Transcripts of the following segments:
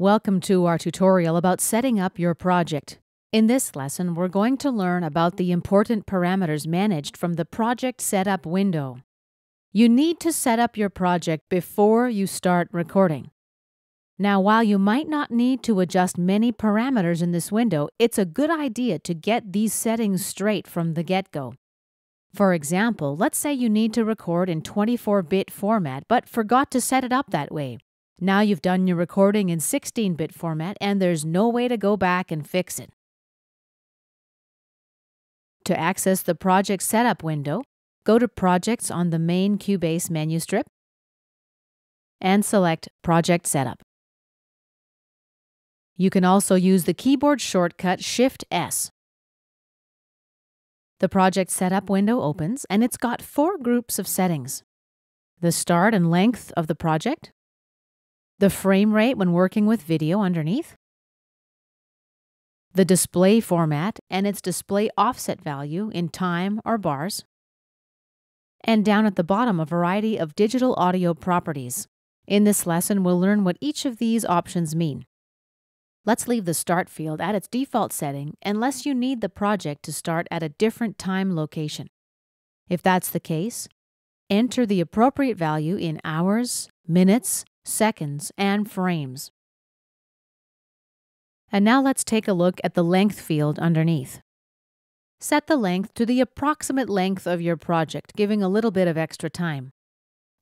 Welcome to our tutorial about setting up your project. In this lesson, we're going to learn about the important parameters managed from the Project Setup window. You need to set up your project before you start recording. Now, while you might not need to adjust many parameters in this window, it's a good idea to get these settings straight from the get-go. For example, let's say you need to record in 24-bit format but forgot to set it up that way. Now you've done your recording in 16 bit format and there's no way to go back and fix it. To access the Project Setup window, go to Projects on the main Cubase menu strip and select Project Setup. You can also use the keyboard shortcut Shift S. The Project Setup window opens and it's got four groups of settings the start and length of the project, the frame rate when working with video underneath, the display format and its display offset value in time or bars, and down at the bottom a variety of digital audio properties. In this lesson, we'll learn what each of these options mean. Let's leave the Start field at its default setting unless you need the project to start at a different time location. If that's the case, enter the appropriate value in hours, minutes, seconds, and frames. And now let's take a look at the length field underneath. Set the length to the approximate length of your project, giving a little bit of extra time.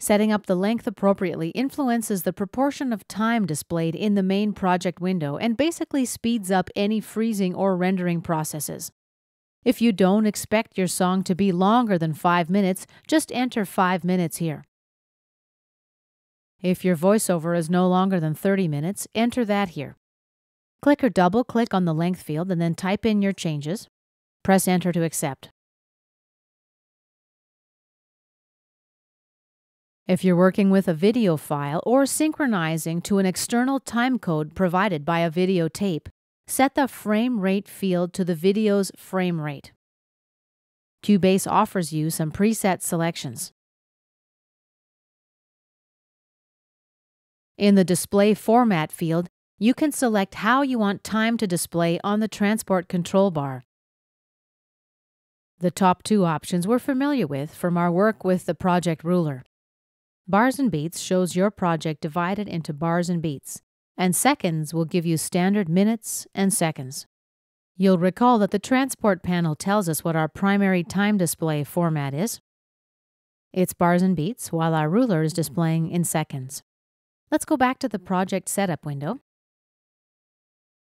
Setting up the length appropriately influences the proportion of time displayed in the main project window and basically speeds up any freezing or rendering processes. If you don't expect your song to be longer than 5 minutes, just enter 5 minutes here. If your voiceover is no longer than 30 minutes, enter that here. Click or double click on the length field and then type in your changes. Press enter to accept. If you're working with a video file or synchronizing to an external timecode provided by a video tape, set the frame rate field to the video's frame rate. Cubase offers you some preset selections. In the Display Format field, you can select how you want time to display on the transport control bar. The top two options we're familiar with from our work with the project ruler. Bars and beats shows your project divided into bars and beats, and seconds will give you standard minutes and seconds. You'll recall that the transport panel tells us what our primary time display format is. It's bars and beats, while our ruler is displaying in seconds. Let's go back to the project setup window.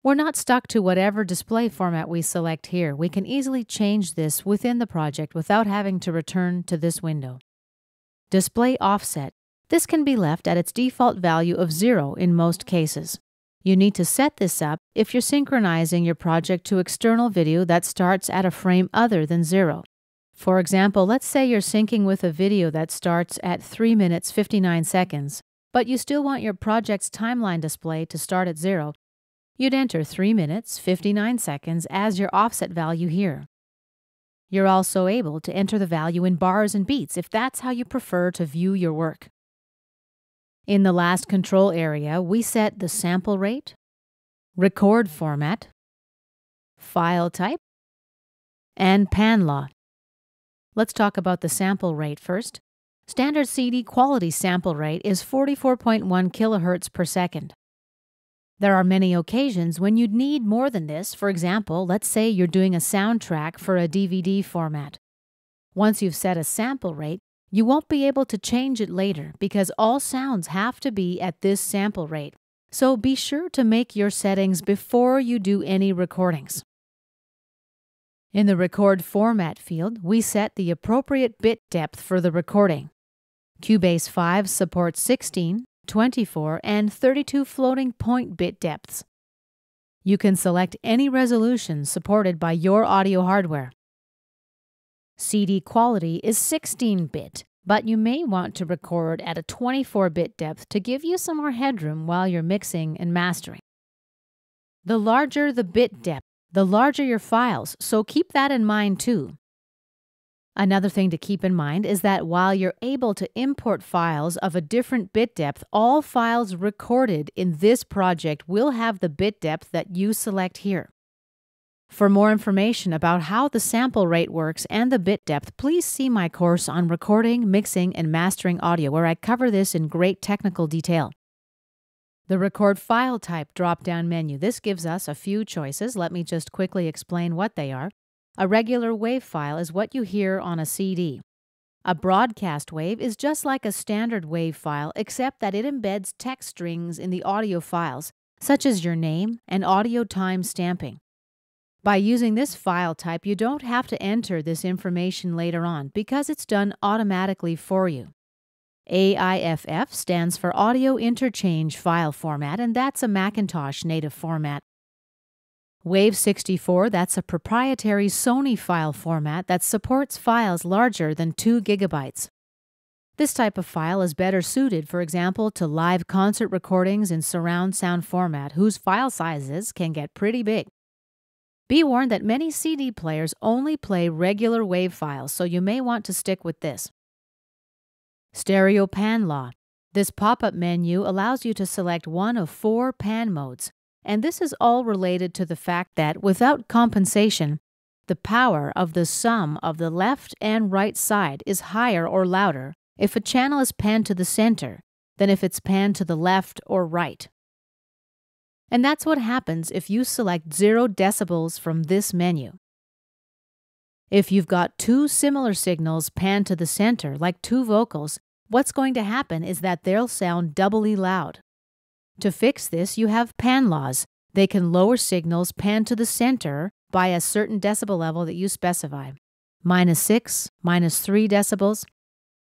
We're not stuck to whatever display format we select here. We can easily change this within the project without having to return to this window. Display offset. This can be left at its default value of zero in most cases. You need to set this up if you're synchronizing your project to external video that starts at a frame other than zero. For example, let's say you're syncing with a video that starts at 3 minutes 59 seconds but you still want your project's timeline display to start at zero, you'd enter 3 minutes 59 seconds as your offset value here. You're also able to enter the value in bars and beats if that's how you prefer to view your work. In the last control area, we set the sample rate, record format, file type, and pan law. Let's talk about the sample rate first. Standard CD quality sample rate is 44.1 kHz per second. There are many occasions when you'd need more than this. For example, let's say you're doing a soundtrack for a DVD format. Once you've set a sample rate, you won't be able to change it later because all sounds have to be at this sample rate. So be sure to make your settings before you do any recordings. In the Record Format field, we set the appropriate bit depth for the recording. Cubase 5 supports 16, 24, and 32 floating point bit depths. You can select any resolution supported by your audio hardware. CD quality is 16 bit, but you may want to record at a 24 bit depth to give you some more headroom while you're mixing and mastering. The larger the bit depth, the larger your files, so keep that in mind too. Another thing to keep in mind is that while you're able to import files of a different bit depth, all files recorded in this project will have the bit depth that you select here. For more information about how the sample rate works and the bit depth, please see my course on recording, mixing, and mastering audio, where I cover this in great technical detail. The Record File Type drop down menu. This gives us a few choices. Let me just quickly explain what they are. A regular WAV file is what you hear on a CD. A broadcast wave is just like a standard WAV file, except that it embeds text strings in the audio files, such as your name and audio time stamping. By using this file type, you don't have to enter this information later on because it's done automatically for you. AIFF stands for Audio Interchange File Format, and that's a Macintosh native format. Wave64, that's a proprietary Sony file format that supports files larger than 2 gigabytes. This type of file is better suited, for example, to live concert recordings in surround sound format, whose file sizes can get pretty big. Be warned that many CD players only play regular WAV files, so you may want to stick with this. Stereo Pan Law. This pop up menu allows you to select one of four pan modes and this is all related to the fact that without compensation, the power of the sum of the left and right side is higher or louder if a channel is panned to the center than if it's panned to the left or right. And that's what happens if you select 0 decibels from this menu. If you've got two similar signals panned to the center, like two vocals, what's going to happen is that they'll sound doubly loud. To fix this, you have pan laws. They can lower signals pan to the center by a certain decibel level that you specify. Minus 6, minus 3 decibels.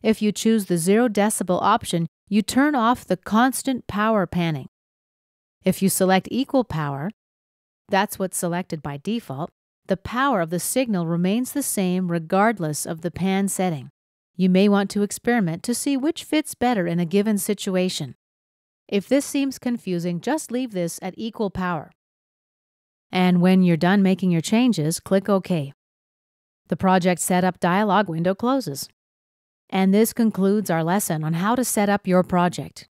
If you choose the 0 decibel option, you turn off the constant power panning. If you select equal power, that's what's selected by default, the power of the signal remains the same regardless of the pan setting. You may want to experiment to see which fits better in a given situation. If this seems confusing, just leave this at equal power. And when you're done making your changes, click OK. The Project Setup dialog window closes. And this concludes our lesson on how to set up your project.